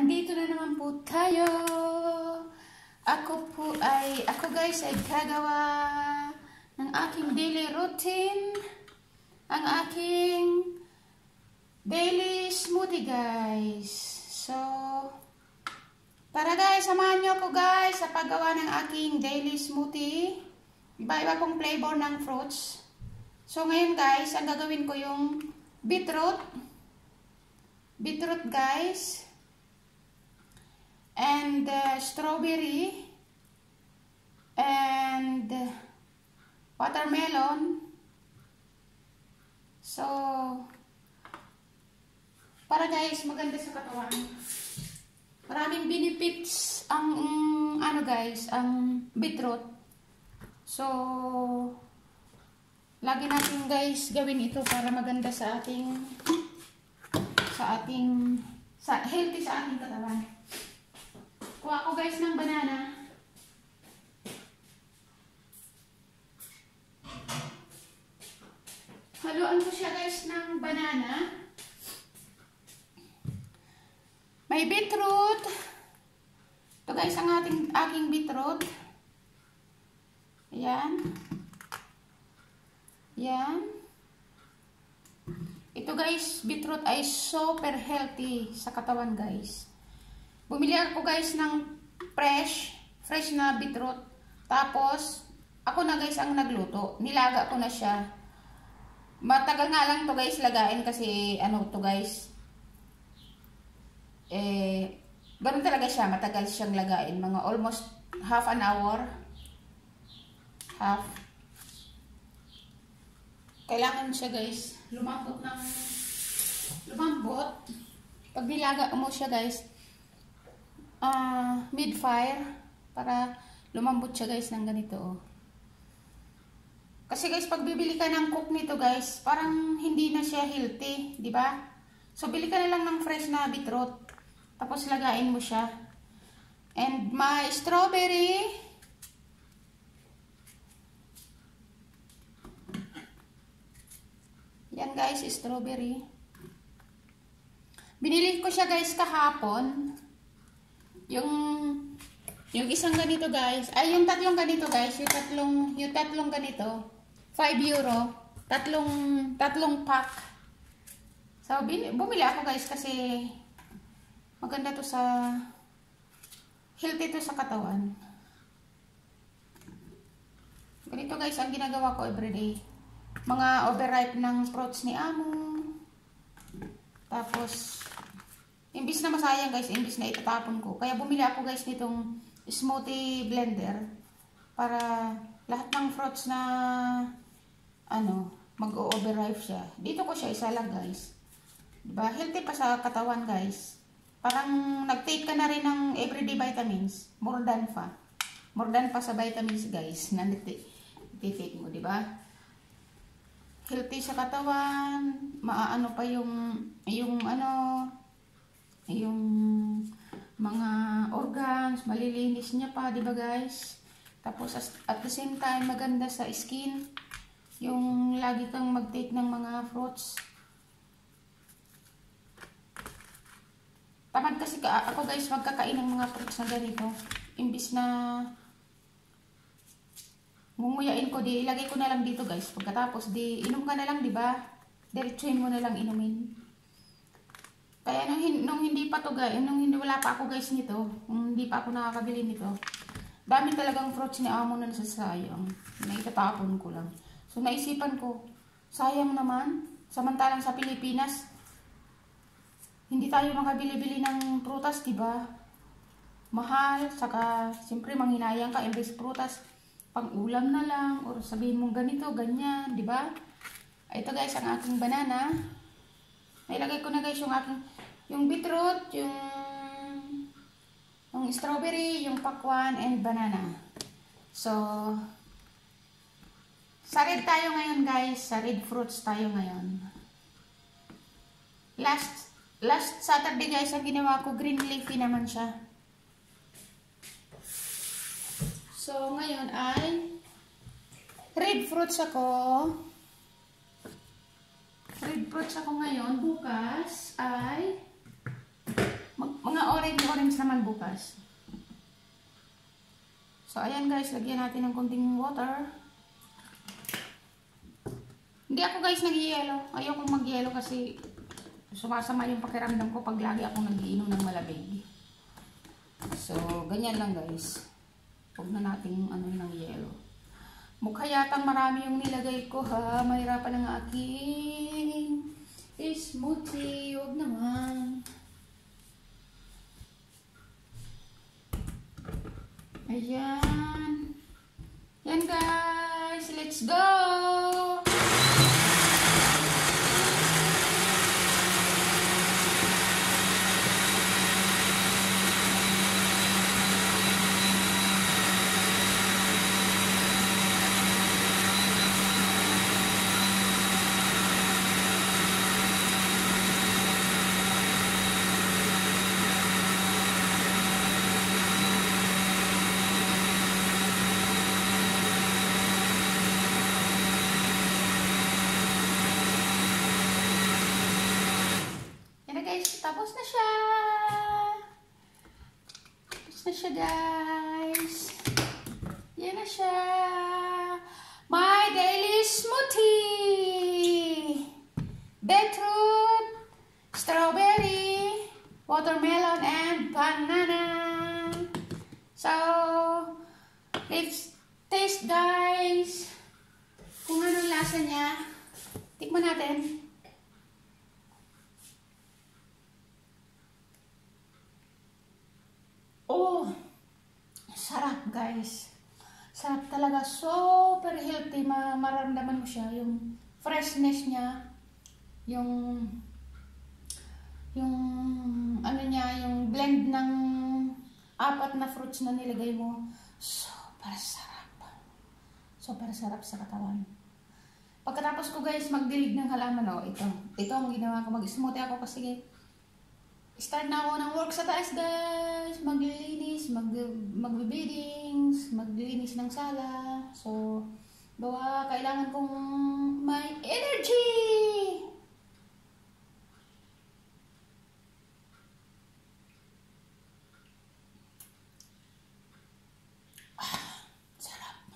andito na naman po tayo. Ako po ay, ako guys ay gagawa ng aking daily routine. Ang aking daily smoothie guys. So, tara guys, samahan nyo ako guys sa paggawa ng aking daily smoothie. Iba-iba pong flavor ng fruits. So, ngayon guys, ang gagawin ko yung beetroot. Beetroot guys and uh, strawberry and watermelon. So, para guys, maganda sa katawan. Maraming benefits ang, um, ano guys, ang beetroot. So, lagi natin guys gawin ito para maganda sa ating, sa ating, sa healthy sa ating katawan. Kuha ko guys ng banana. Haluan ko siya guys ng banana. May beetroot. Ito guys ang ating aking beetroot. Ayan. Ayan. Ito guys, beetroot ay super healthy sa katawan guys. Bumili ako guys ng fresh, fresh na beetroot. Tapos, ako na guys ang nagluto. Nilaga ko na siya. Matagal nga lang to guys lagain kasi ano to guys. Eh, ganun talaga siya. Matagal siyang lagain. Mga almost half an hour. Half. Kailangan siya guys. Lumambot ng lumambot. Pag nilaga mo siya guys, uh, mid-fire para lumambot siya guys ng ganito oh. Kasi guys, pag bibili ka ng cook nito guys, parang hindi na siya healthy, di ba? So bili ka na lang ng fresh na beetroot. Tapos lagain mo siya. And my strawberry. Yan guys, strawberry. Binili ko siya guys kahapon. Yung yung isang ganito guys, ay yung tatlong ganito guys, yung tatlong yung tatlong ganito, 5 euro, tatlong tatlong pack. So bumili ako guys kasi maganda to sa healthy to sa katawan. Ganito guys ang ginagawa ko everyday. Mga overripe ng fruits ni Amo. Tapos Imbis na masayang guys, imbis na itatapon ko. Kaya bumili ako guys nitong smoothie blender para lahat ng fruits na ano, mag-overripe siya. Dito ko siya isalag guys. Diba? Healthy pa sa katawan guys. Parang nag-take ka na rin ng everyday vitamins. More than pa. More than pa sa vitamins guys na niti-take mo, diba? Healthy sa katawan. Maaano pa yung yung ano yung mga organs, malilinis niya pa, di ba guys? Tapos at the same time, maganda sa skin. Yung lagi kang mag-take ng mga fruits. Tamad kasi ka, ako guys magkakain ng mga fruits na ganito. Imbis na ngunguyain ko, di ilagay ko na lang dito guys. Pagkatapos, di inom ka na lang, di ba? Diretsuhin mo na lang inumin. Kaya nung, nung hindi pa to guys, nung hindi wala pa ako guys nito, nung hindi pa ako nakakabili nito, dami talagang fruits ni amo na nasasayang. Naitatapon ko lang. So naisipan ko, sayang naman, samantalang sa Pilipinas, hindi tayo makabili-bili ng prutas, di ba? Mahal, saka siyempre manghinayang ka, imbes prutas, pang ulam na lang, or sabihin mong ganito, ganyan, di ba? Ito guys, ang aking banana. Nailagay ko na guys yung aking, yung beetroot, yung, yung strawberry, yung pakwan, and banana. So, sa red tayo ngayon guys, sa red fruits tayo ngayon. Last, last Saturday guys, ang ginawa ko, green leafy naman siya. So, ngayon ay red fruits ako. Red fruits ako ngayon. Bukas ay mga mga orange-orange naman bukas. So, ayan guys, lagyan natin ng konting water. Hindi ako guys nag-yelo. Ayoko mag-yelo kasi sumasama yung pakiramdam ko pag lagi ako nagiinom ng malamig. So, ganyan lang guys. Huwag na nating ano ng yelo. Mukha yatang marami yung nilagay ko ha. Mahirapan ang aking smoothie. Huwag naman. Ayan. Yan guys. Let's go! Yan na guys, tapos na siya. Tapos na siya guys. Yan na siya. My daily smoothie. Beetroot, strawberry, watermelon, and banana. So, let's taste guys. Kung anong lasa niya. Tikman natin. Oh, sarap guys. Sarap talaga. Super healthy. Ma maramdaman mo siya. Yung freshness niya. Yung yung ano niya, yung blend ng apat na fruits na nilagay mo. Super sarap. Super sarap sa katawan. Pagkatapos ko guys magdilig ng halaman, oh, ito. Ito ang ginawa ko. Mag-smoothie ako kasi Start na ako ng work sa taas, guys. Maglilinis, mag magbe-beddings, maglinis ng sala. So, bawa, kailangan kong may energy! Ah, sarap.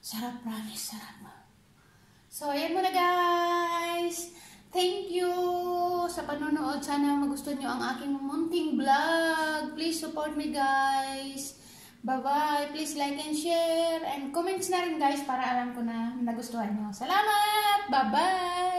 Sarap, promise, sarap. So, ayan muna guys. Thank you sa panonood. Sana magustuhan nyo ang aking munting vlog. Please support me guys. Bye-bye. Please like and share. And comments na rin guys para alam ko na nagustuhan nyo. Salamat! Bye-bye!